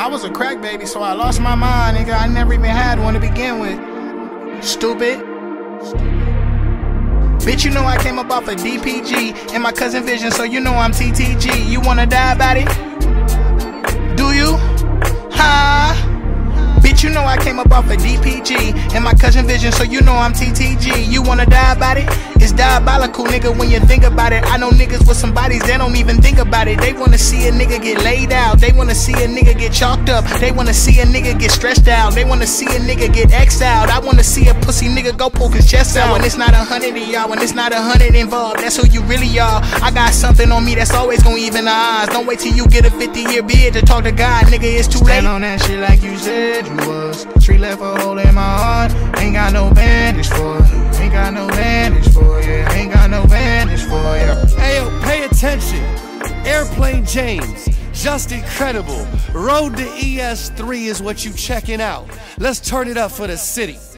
I was a crack baby, so I lost my mind, nigga. I never even had one to begin with. Stupid. Bitch, you know I came up off a DPG and my cousin Vision, so you know I'm TTG. You wanna die about it? Do you? Ha! Bitch, you know I came up off a DPG and my cousin Vision, so you know I'm TTG. You wanna die about it? Diabolical, nigga, when you think about it. I know niggas with some bodies, they don't even think about it. They wanna see a nigga get laid out. They wanna see a nigga get chalked up. They wanna see a nigga get stressed out. They wanna see a nigga get exiled. I wanna see a pussy nigga go poke his chest out. When it's not a hundred of y'all, when it's not a hundred involved, that's who you really are. I got something on me that's always gonna even the odds. Don't wait till you get a 50 year bid to talk to God, nigga, it's too Stand late. on that shit like you said you was. Tree left a hole in my heart. Ain't got no Airplane James. Just incredible. Road to ES3 is what you checking out. Let's turn it up for the city.